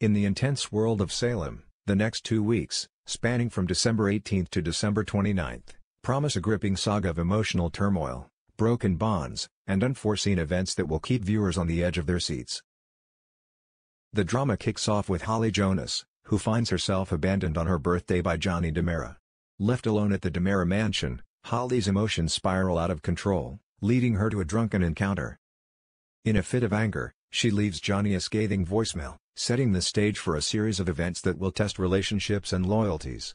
In the intense world of Salem, the next two weeks, spanning from December 18 to December 29, promise a gripping saga of emotional turmoil, broken bonds, and unforeseen events that will keep viewers on the edge of their seats. The drama kicks off with Holly Jonas, who finds herself abandoned on her birthday by Johnny DiMera. Left alone at the DiMera mansion, Holly's emotions spiral out of control, leading her to a drunken encounter. In a fit of anger, she leaves Johnny a scathing voicemail, setting the stage for a series of events that will test relationships and loyalties.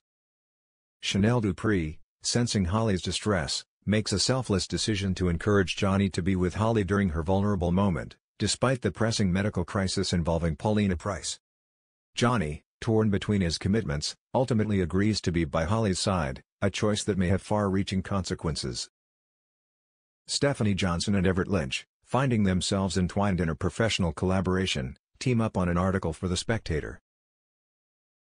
Chanel Dupree, sensing Holly's distress, makes a selfless decision to encourage Johnny to be with Holly during her vulnerable moment, despite the pressing medical crisis involving Paulina Price. Johnny, torn between his commitments, ultimately agrees to be by Holly's side, a choice that may have far-reaching consequences. Stephanie Johnson and Everett Lynch, finding themselves entwined in a professional collaboration, team up on an article for The Spectator.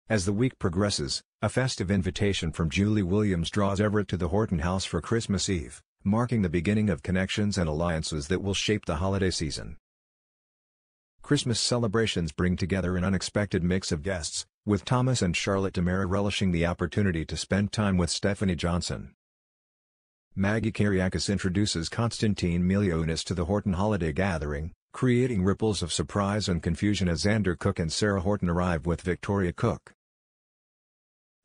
As the week progresses, a festive invitation from Julie Williams draws Everett to the Horton house for Christmas Eve, marking the beginning of connections and alliances that will shape the holiday season. Christmas celebrations bring together an unexpected mix of guests, with Thomas and Charlotte DiMera relishing the opportunity to spend time with Stephanie Johnson. Maggie Kiriakis introduces Konstantin Meleounis to the Horton holiday gathering, creating ripples of surprise and confusion as Xander Cook and Sarah Horton arrive with Victoria Cook.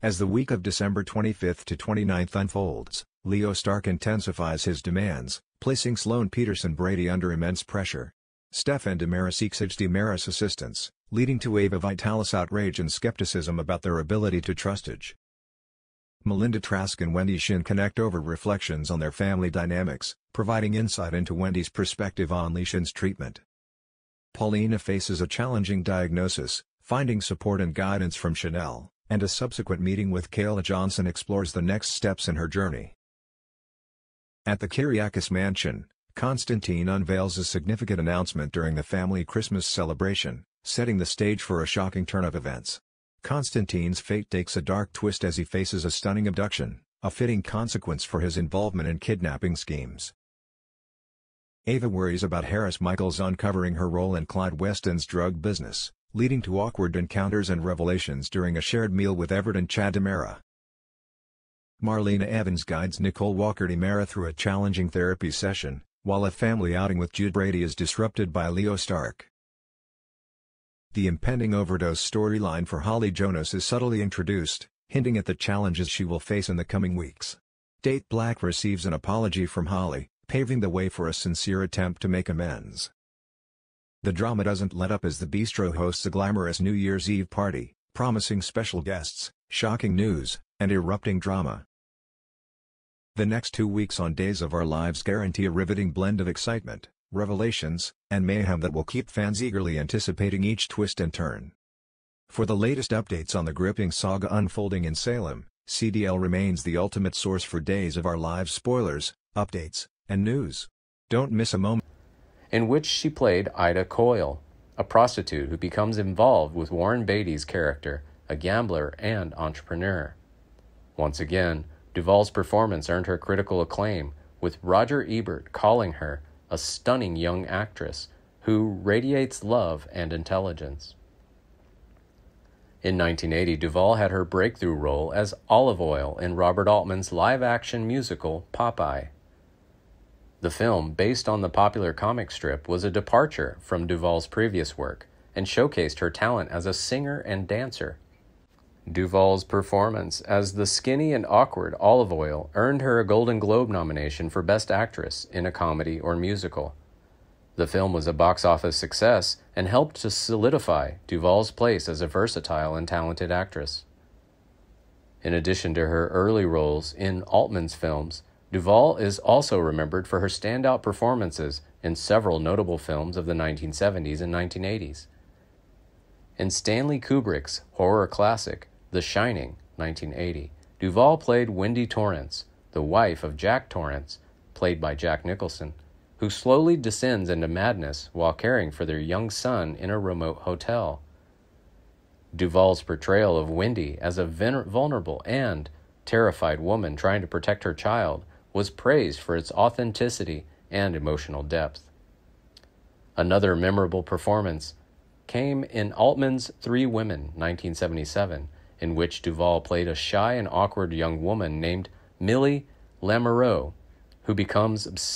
As the week of December 25 to 29 unfolds, Leo Stark intensifies his demands, placing Sloan Peterson Brady under immense pressure. Stefan DiMera seeks EJ DiMera's assistance, leading to Ava Vitali's outrage and skepticism about their ability to trust EJ. Melinda Trask and Wendy Shin connect over reflections on their family dynamics, providing insight into Wendy's perspective on Li Shin's treatment. Paulina faces a challenging diagnosis, finding support and guidance from Chanel, and a subsequent meeting with Kayla Johnson explores the next steps in her journey. At the Kiriakis mansion, Konstantin unveils a significant announcement during the family Christmas celebration, setting the stage for a shocking turn of events. Konstantin's fate takes a dark twist as he faces a stunning abduction, a fitting consequence for his involvement in kidnapping schemes. Ava worries about Harris Michaels uncovering her role in Clyde Weston's drug business, leading to awkward encounters and revelations during a shared meal with Everett and Chad DiMera. Marlena Evans guides Nicole Walker DiMera through a challenging therapy session, while a family outing with Jude Brady is disrupted by Leo Stark. The impending overdose storyline for Holly Jonas is subtly introduced, hinting at the challenges she will face in the coming weeks. Tate Black receives an apology from Holly, paving the way for a sincere attempt to make amends. The drama doesn't let up as the bistro hosts a glamorous New Year's Eve party, promising special guests, shocking news, and erupting drama. The next two weeks on Days of Our Lives guarantee a riveting blend of excitement, revelations, and mayhem that will keep fans eagerly anticipating each twist and turn. For the latest updates on the gripping saga unfolding in Salem, CDL remains the ultimate source for Days of Our Lives spoilers, updates, and news. Don't miss a moment. In which she played Ida Coyle, a prostitute who becomes involved with Warren Beatty's character, a gambler and entrepreneur. Once again, Duvall's performance earned her critical acclaim, with Roger Ebert calling her a stunning young actress who radiates love and intelligence. In 1980, Duvall had her breakthrough role as Olive Oyl in Robert Altman's live action musical Popeye. The film, based on the popular comic strip, was a departure from Duvall's previous work and showcased her talent as a singer and dancer. Duvall's performance as the skinny and awkward Olive Oyl earned her a Golden Globe nomination for Best Actress in a Comedy or Musical. The film was a box office success and helped to solidify Duvall's place as a versatile and talented actress. In addition to her early roles in Altman's films, Duvall is also remembered for her standout performances in several notable films of the 1970s and 1980s. In Stanley Kubrick's horror classic, the Shining, 1980. Duvall played Wendy Torrance, the wife of Jack Torrance, played by Jack Nicholson, who slowly descends into madness while caring for their young son in a remote hotel. Duvall's portrayal of Wendy as a vulnerable and terrified woman trying to protect her child was praised for its authenticity and emotional depth. Another memorable performance came in Altman's Three Women, 1977, in which Duvall played a shy and awkward young woman named Millie Lammoreaux, who becomes obsessed